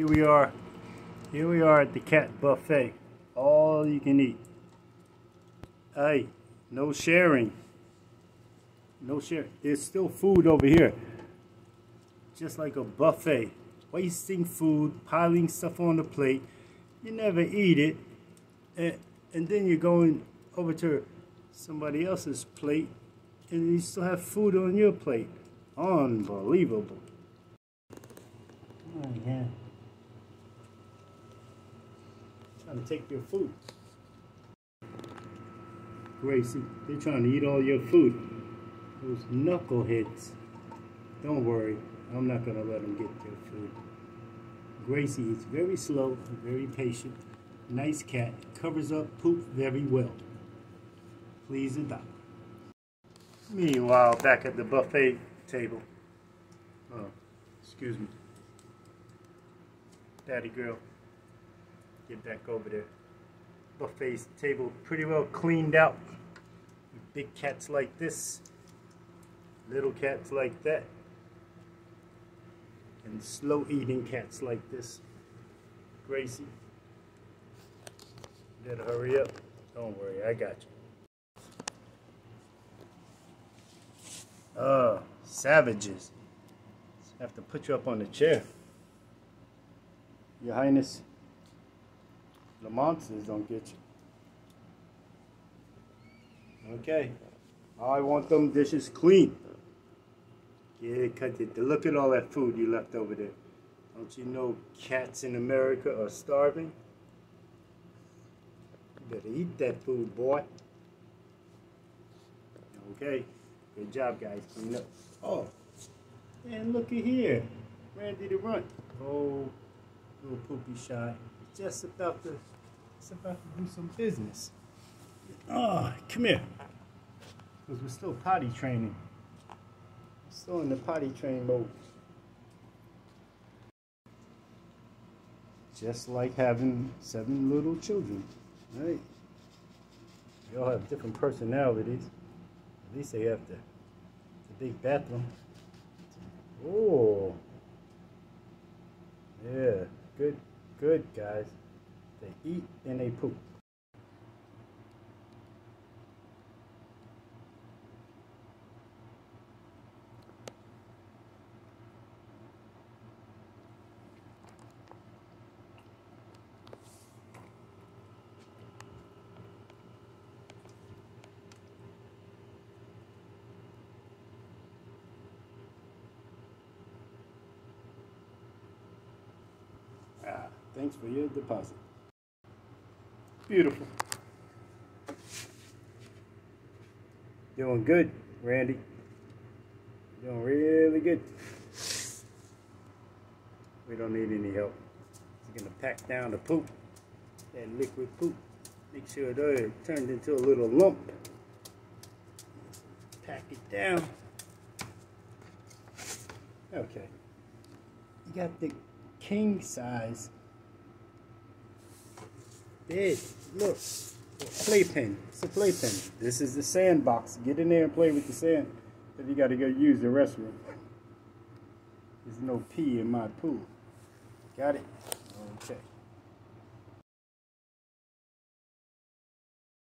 Here we are. Here we are at the cat buffet. All you can eat. Hey, no sharing. No sharing. There's still food over here. Just like a buffet. Wasting food, piling stuff on the plate. You never eat it. And, and then you're going over to somebody else's plate and you still have food on your plate. Unbelievable. Oh, yeah. To take your food. Gracie, they're trying to eat all your food. Those knuckleheads. Don't worry, I'm not going to let them get their food. Gracie is very slow, very patient, nice cat, covers up poop very well. Please adopt. Meanwhile, back at the buffet table. Oh, excuse me. Daddy girl, get back over there. Buffet table pretty well cleaned out. Big cats like this, little cats like that, and slow eating cats like this. Gracie, better hurry up. Don't worry, I got you. Uh, savages. Have to put you up on the chair. Your Highness, the monsters don't get you. Okay. I want them dishes clean. Yeah, cut it. Look at all that food you left over there. Don't you know cats in America are starving? You better eat that food, boy. Okay. Good job, guys. Clean up. Oh, and looky here. Randy the Runt. Oh, little poopy shy. Just about to, just about to do some business. Oh, come here. Because we're still potty training. Still in the potty train mode. Just like having seven little children, right? They all have different personalities. At least they have the, the big bathroom. Oh. Yeah, good, good guys. They eat and they poop. Ah, thanks for your deposit. Beautiful. Doing good, Randy. Doing really good. We don't need any help. We're gonna pack down the poop, that liquid poop. Make sure it turns into a little lump. Pack it down. Okay. You got the king size bed. Look, playpen. It's a playpen. This is the sandbox. Get in there and play with the sand. If you got to go use the restroom. There's no pee in my pool. Got it?